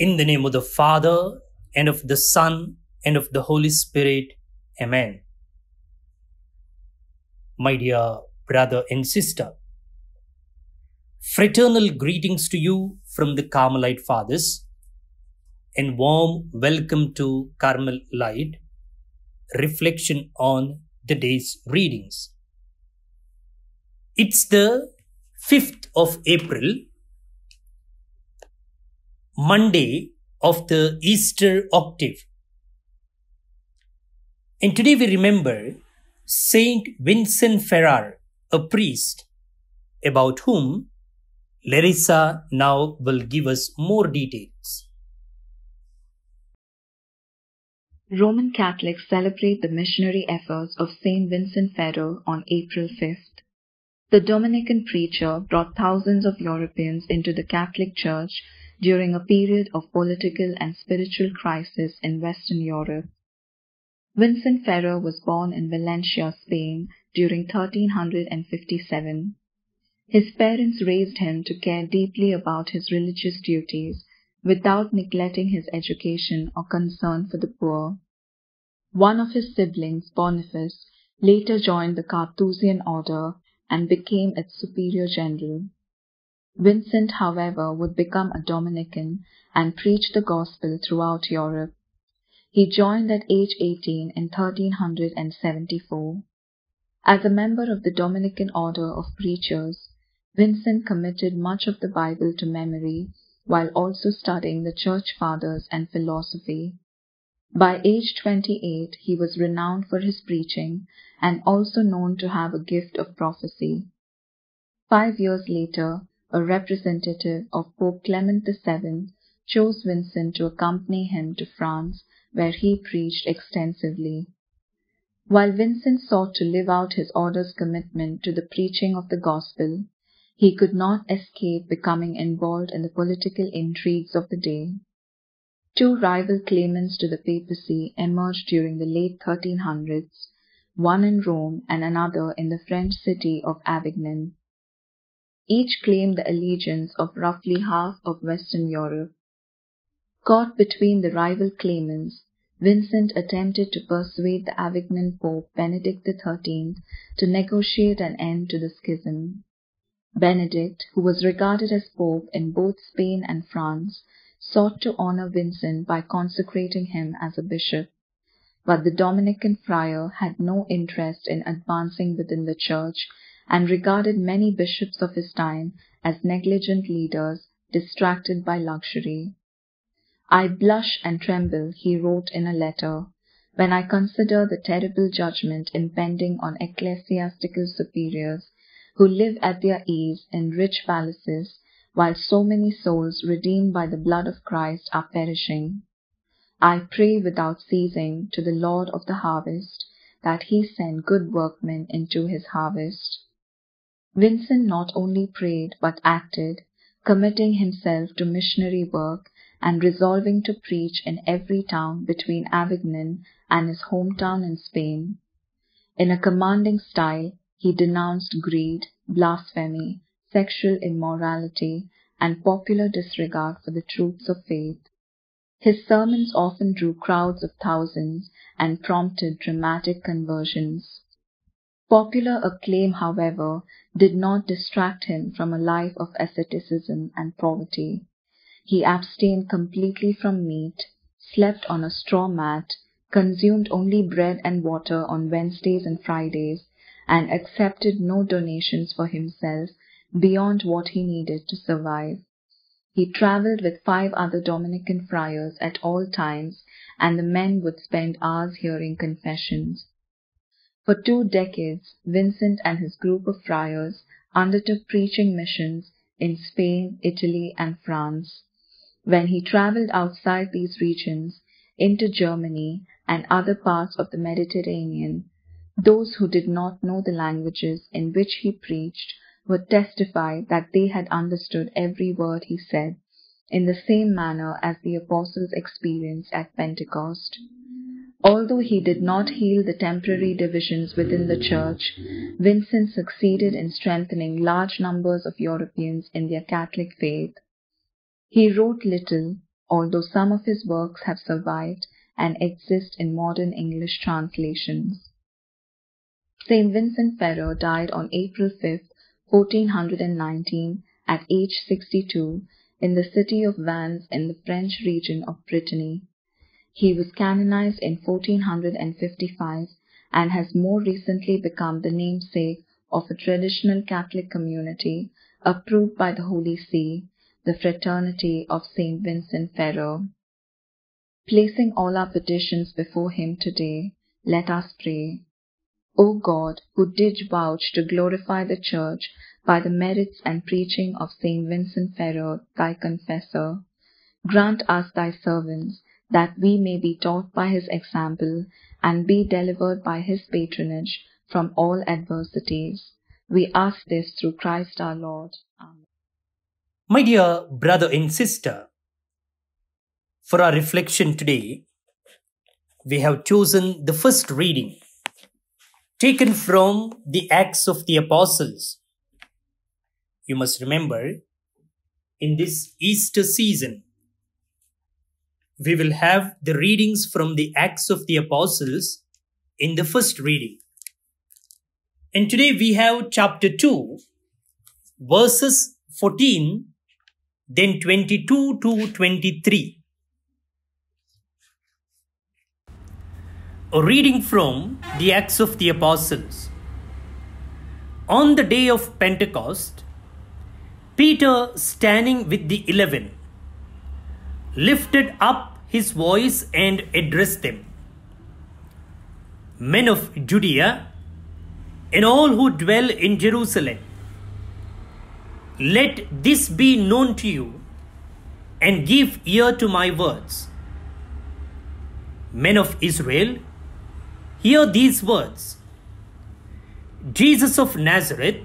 In the name of the Father, and of the Son, and of the Holy Spirit. Amen. My dear brother and sister, fraternal greetings to you from the Carmelite Fathers, and warm welcome to Carmel Light, reflection on the day's readings. It's the 5th of April, Monday of the Easter octave. And today we remember Saint Vincent Ferrer, a priest, about whom Larissa now will give us more details. Roman Catholics celebrate the missionary efforts of Saint Vincent Ferrer on April 5th. The Dominican preacher brought thousands of Europeans into the Catholic Church during a period of political and spiritual crisis in Western Europe. Vincent Ferrer was born in Valencia, Spain during 1357. His parents raised him to care deeply about his religious duties without neglecting his education or concern for the poor. One of his siblings, Boniface, later joined the Carthusian order and became its superior general. Vincent, however, would become a Dominican and preach the gospel throughout Europe. He joined at age 18 in 1374. As a member of the Dominican order of preachers, Vincent committed much of the Bible to memory while also studying the church fathers and philosophy. By age 28, he was renowned for his preaching and also known to have a gift of prophecy. Five years later, a representative of Pope Clement VII chose Vincent to accompany him to France, where he preached extensively. While Vincent sought to live out his order's commitment to the preaching of the gospel, he could not escape becoming involved in the political intrigues of the day. Two rival claimants to the papacy emerged during the late 1300s, one in Rome and another in the French city of Avignon. Each claimed the allegiance of roughly half of Western Europe. Caught between the rival claimants, Vincent attempted to persuade the Avignon Pope Benedict XIII to negotiate an end to the schism. Benedict, who was regarded as Pope in both Spain and France, sought to honor Vincent by consecrating him as a bishop. But the Dominican friar had no interest in advancing within the church and regarded many bishops of his time as negligent leaders distracted by luxury. I blush and tremble, he wrote in a letter, when I consider the terrible judgment impending on ecclesiastical superiors who live at their ease in rich palaces while so many souls redeemed by the blood of Christ are perishing. I pray without ceasing to the Lord of the harvest that he send good workmen into his harvest. Vincent not only prayed but acted, committing himself to missionary work and resolving to preach in every town between Avignon and his hometown in Spain. In a commanding style, he denounced greed, blasphemy, sexual immorality, and popular disregard for the truths of faith. His sermons often drew crowds of thousands and prompted dramatic conversions. Popular acclaim, however, did not distract him from a life of asceticism and poverty. He abstained completely from meat, slept on a straw mat, consumed only bread and water on Wednesdays and Fridays, and accepted no donations for himself beyond what he needed to survive. He traveled with five other Dominican friars at all times, and the men would spend hours hearing confessions. For two decades, Vincent and his group of friars undertook preaching missions in Spain, Italy, and France. When he traveled outside these regions, into Germany and other parts of the Mediterranean, those who did not know the languages in which he preached would testify that they had understood every word he said, in the same manner as the apostles experienced at Pentecost. Although he did not heal the temporary divisions within the church, Vincent succeeded in strengthening large numbers of Europeans in their Catholic faith. He wrote little, although some of his works have survived and exist in modern English translations. St. Vincent Ferrer died on April 5, 1419, at age 62, in the city of Vannes in the French region of Brittany. He was canonized in 1455 and has more recently become the namesake of a traditional Catholic community approved by the Holy See, the Fraternity of St. Vincent Ferrer. Placing all our petitions before Him today, let us pray. O God, who did vouch to glorify the Church by the merits and preaching of St. Vincent Ferrer, thy confessor, grant us, thy servants, that we may be taught by his example and be delivered by his patronage from all adversities. We ask this through Christ our Lord. Amen. My dear brother and sister, for our reflection today, we have chosen the first reading taken from the Acts of the Apostles. You must remember, in this Easter season, we will have the readings from the Acts of the Apostles in the first reading. And today we have chapter 2, verses 14, then 22 to 23. A reading from the Acts of the Apostles. On the day of Pentecost, Peter, standing with the eleven, lifted up his voice and addressed them Men of Judea, and all who dwell in Jerusalem, let this be known to you, and give ear to my words. Men of Israel, Hear these words Jesus of Nazareth,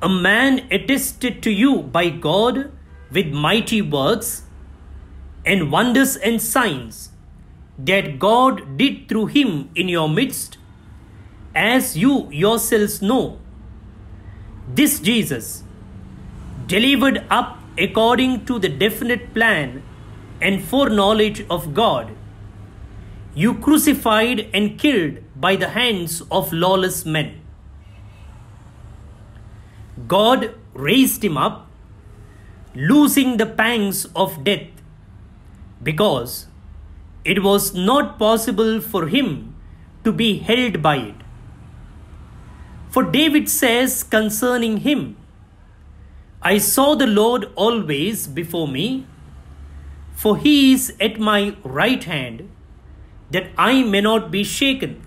a man attested to you by God with mighty works and wonders and signs that God did through him in your midst, as you yourselves know. This Jesus, delivered up according to the definite plan and foreknowledge of God, you crucified and killed by the hands of lawless men. God raised him up, losing the pangs of death, because it was not possible for him to be held by it. For David says concerning him, I saw the Lord always before me, for he is at my right hand that I may not be shaken.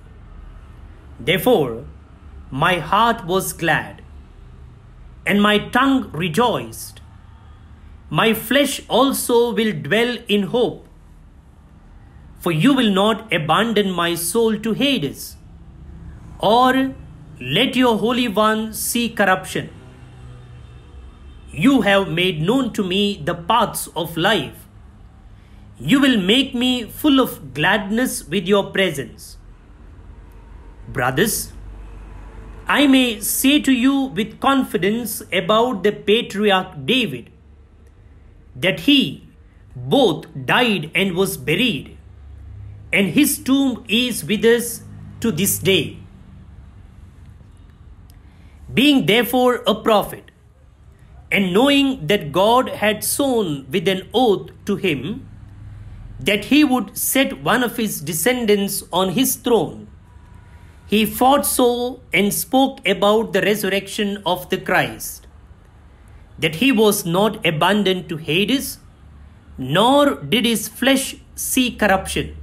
Therefore, my heart was glad, and my tongue rejoiced. My flesh also will dwell in hope. For you will not abandon my soul to Hades, or let your Holy One see corruption. You have made known to me the paths of life. You will make me full of gladness with your presence. Brothers, I may say to you with confidence about the patriarch David that he both died and was buried, and his tomb is with us to this day. Being therefore a prophet, and knowing that God had sworn with an oath to him that he would set one of his descendants on his throne. He fought so and spoke about the resurrection of the Christ, that he was not abandoned to Hades, nor did his flesh see corruption.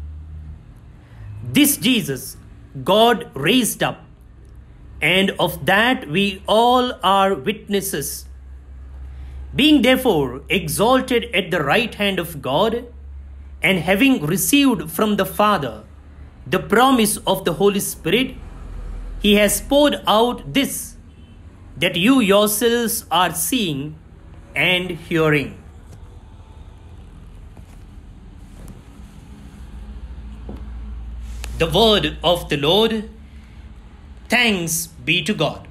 This Jesus God raised up, and of that we all are witnesses. Being therefore exalted at the right hand of God, and having received from the Father the promise of the Holy Spirit, he has poured out this that you yourselves are seeing and hearing. The word of the Lord. Thanks be to God.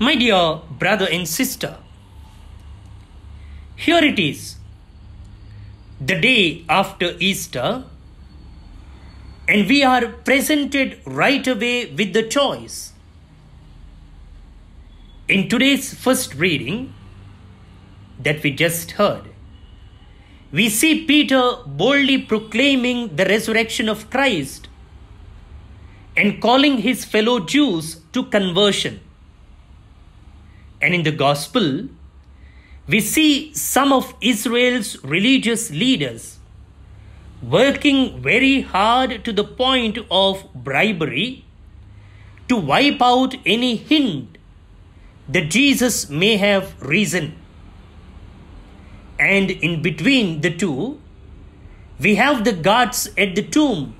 My dear brother and sister, here it is, the day after Easter, and we are presented right away with the choice. In today's first reading that we just heard, we see Peter boldly proclaiming the resurrection of Christ and calling his fellow Jews to conversion. And in the Gospel, we see some of Israel's religious leaders working very hard to the point of bribery to wipe out any hint that Jesus may have risen. And in between the two, we have the guards at the tomb,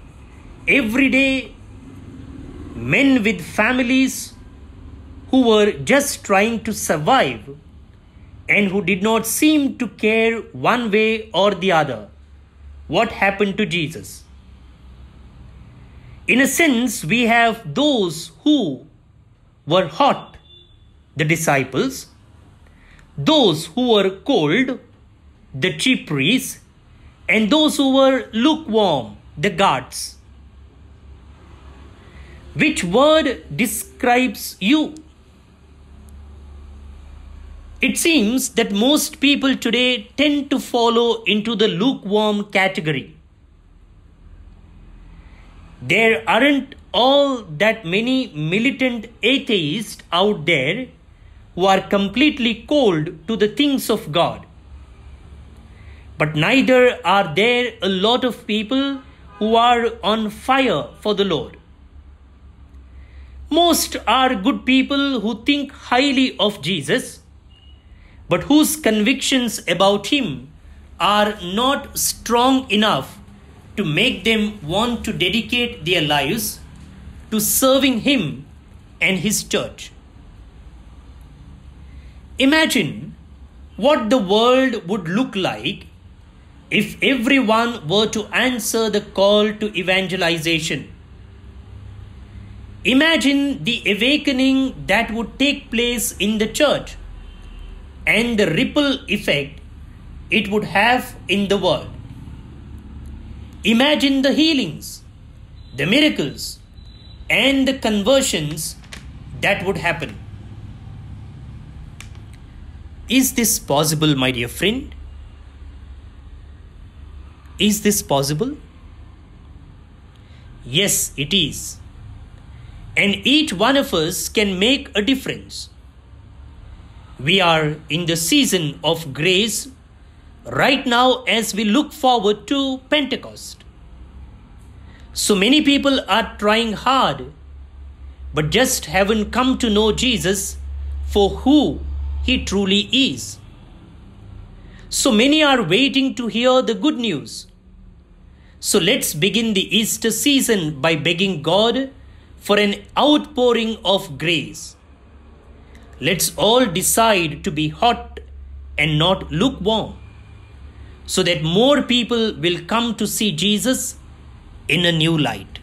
everyday men with families who were just trying to survive and who did not seem to care one way or the other what happened to Jesus. In a sense, we have those who were hot, the disciples, those who were cold, the chief priests, and those who were lukewarm, the guards. Which word describes you? It seems that most people today tend to follow into the lukewarm category. There aren't all that many militant atheists out there who are completely cold to the things of God. But neither are there a lot of people who are on fire for the Lord. Most are good people who think highly of Jesus but whose convictions about him are not strong enough to make them want to dedicate their lives to serving him and his church. Imagine what the world would look like if everyone were to answer the call to evangelization. Imagine the awakening that would take place in the church and the ripple effect it would have in the world. Imagine the healings, the miracles, and the conversions that would happen. Is this possible, my dear friend? Is this possible? Yes, it is. And each one of us can make a difference. We are in the season of grace right now as we look forward to Pentecost. So many people are trying hard but just haven't come to know Jesus for who he truly is. So many are waiting to hear the good news. So let's begin the Easter season by begging God for an outpouring of grace. Let's all decide to be hot and not lukewarm so that more people will come to see Jesus in a new light.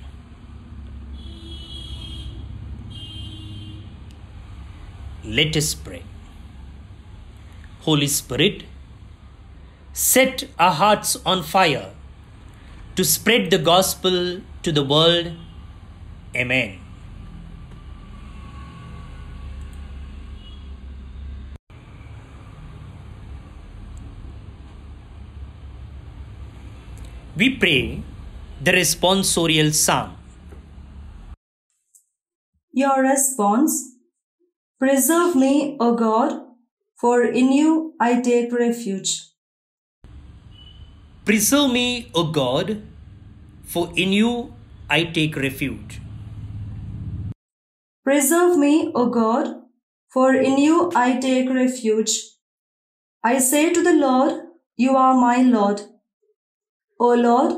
Let us pray. Holy Spirit, set our hearts on fire to spread the gospel to the world. Amen. We pray the responsorial psalm. Your response Preserve me, O God, for in you I take refuge. Preserve me, O God, for in you I take refuge. Preserve me, O God, for in you I take refuge. I say to the Lord, You are my Lord. O Lord,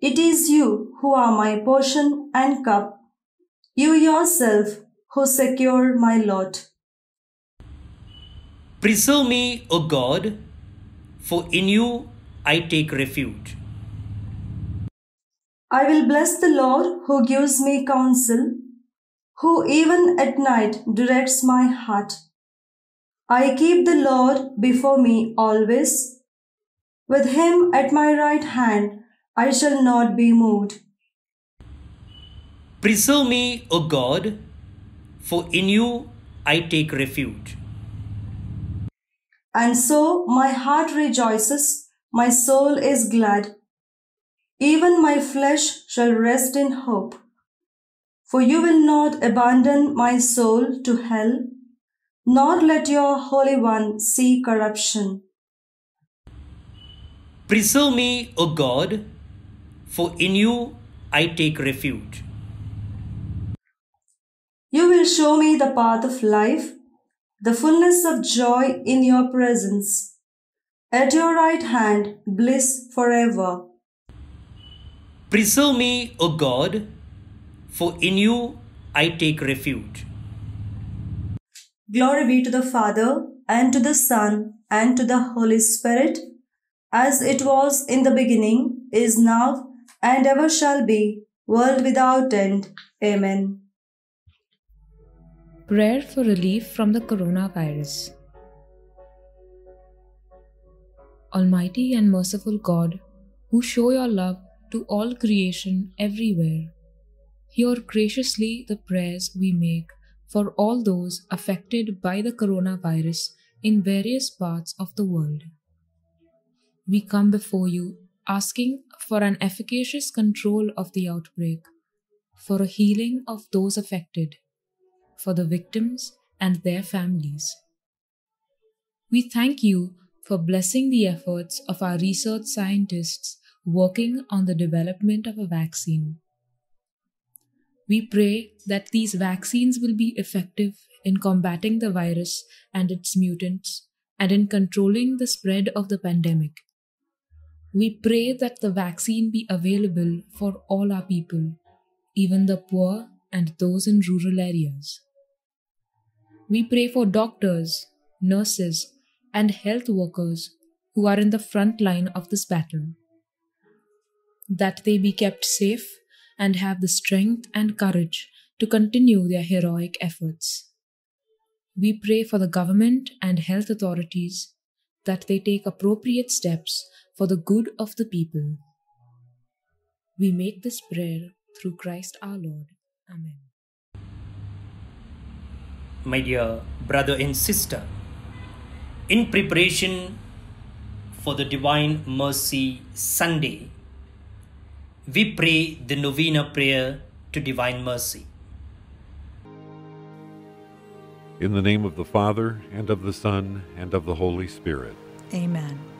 it is you who are my portion and cup, you yourself who secure my lot. Preserve me, O God, for in you I take refuge. I will bless the Lord who gives me counsel, who even at night directs my heart. I keep the Lord before me always. With him at my right hand, I shall not be moved. Preserve me, O God, for in you I take refuge. And so my heart rejoices, my soul is glad. Even my flesh shall rest in hope. For you will not abandon my soul to hell, nor let your Holy One see corruption. Preserve me, O God, for in you I take refuge. You will show me the path of life, the fullness of joy in your presence. At your right hand, bliss forever. Preserve me, O God, for in you I take refuge. Glory be to the Father, and to the Son, and to the Holy Spirit, as it was in the beginning, is now, and ever shall be, world without end. Amen. Prayer for relief from the coronavirus. Almighty and merciful God, who show your love to all creation everywhere, hear graciously the prayers we make for all those affected by the coronavirus in various parts of the world. We come before you asking for an efficacious control of the outbreak, for a healing of those affected, for the victims and their families. We thank you for blessing the efforts of our research scientists working on the development of a vaccine. We pray that these vaccines will be effective in combating the virus and its mutants and in controlling the spread of the pandemic. We pray that the vaccine be available for all our people, even the poor and those in rural areas. We pray for doctors, nurses, and health workers who are in the front line of this battle. That they be kept safe and have the strength and courage to continue their heroic efforts. We pray for the government and health authorities that they take appropriate steps for the good of the people. We make this prayer through Christ our Lord. Amen. My dear brother and sister, in preparation for the Divine Mercy Sunday, we pray the novena prayer to Divine Mercy. In the name of the Father, and of the Son, and of the Holy Spirit. Amen.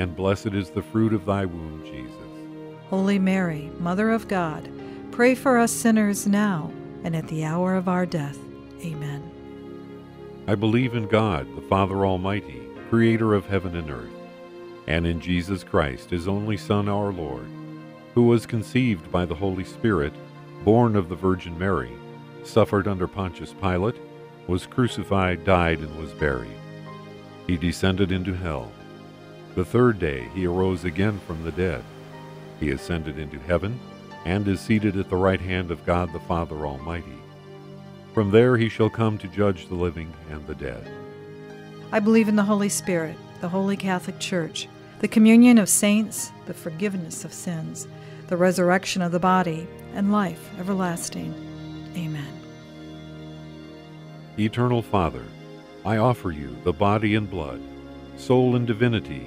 and blessed is the fruit of thy womb, Jesus. Holy Mary, Mother of God, pray for us sinners now and at the hour of our death. Amen. I believe in God, the Father Almighty, creator of heaven and earth, and in Jesus Christ, his only Son, our Lord, who was conceived by the Holy Spirit, born of the Virgin Mary, suffered under Pontius Pilate, was crucified, died, and was buried. He descended into hell. The third day he arose again from the dead. He ascended into heaven, and is seated at the right hand of God the Father Almighty. From there he shall come to judge the living and the dead. I believe in the Holy Spirit, the Holy Catholic Church, the communion of saints, the forgiveness of sins, the resurrection of the body, and life everlasting. Amen. Eternal Father, I offer you the body and blood, soul and divinity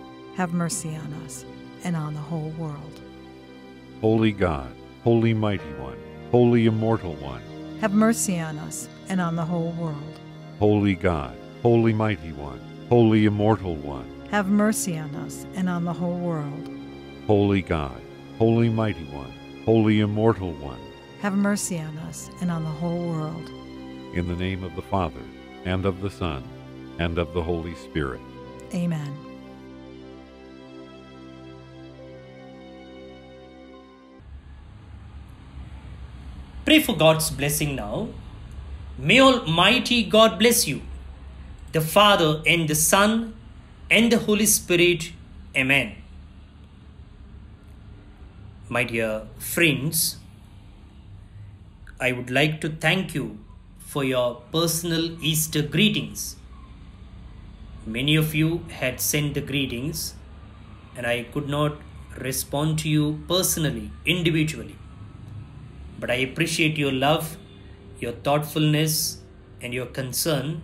Have mercy on us and on the whole world. Holy God, Holy Mighty One, Holy Immortal One, Have mercy on us and on the whole world. Holy God, Holy Mighty One, Holy Immortal One, Have mercy on us and on the whole world. Holy God, Holy Mighty One, Holy Immortal One, Have mercy on us and on the whole world. in the name of the Father, and of the Son, and of the Holy Spirit. Amen. Pray for God's blessing now. May Almighty God bless you, the Father and the Son and the Holy Spirit. Amen. My dear friends, I would like to thank you for your personal Easter greetings. Many of you had sent the greetings, and I could not respond to you personally, individually but I appreciate your love, your thoughtfulness, and your concern.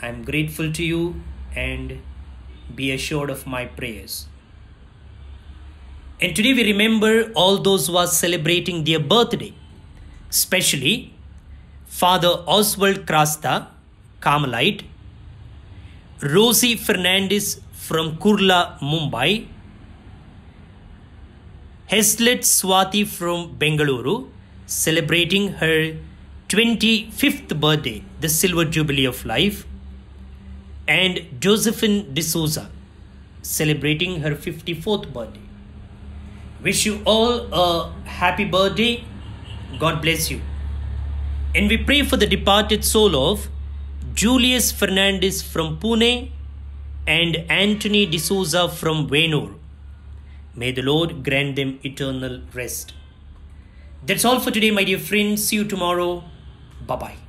I am grateful to you and be assured of my prayers. And today we remember all those who are celebrating their birthday, especially Father Oswald Crasta, Carmelite, Rosie Fernandez from Kurla, Mumbai, Heslet Swati from Bengaluru, celebrating her 25th birthday, the Silver Jubilee of Life, and Josephine D'Souza, celebrating her 54th birthday. Wish you all a happy birthday. God bless you. And we pray for the departed soul of Julius Fernandez from Pune and Anthony D'Souza from Venur. May the Lord grant them eternal rest. That's all for today, my dear friends. See you tomorrow. Bye bye.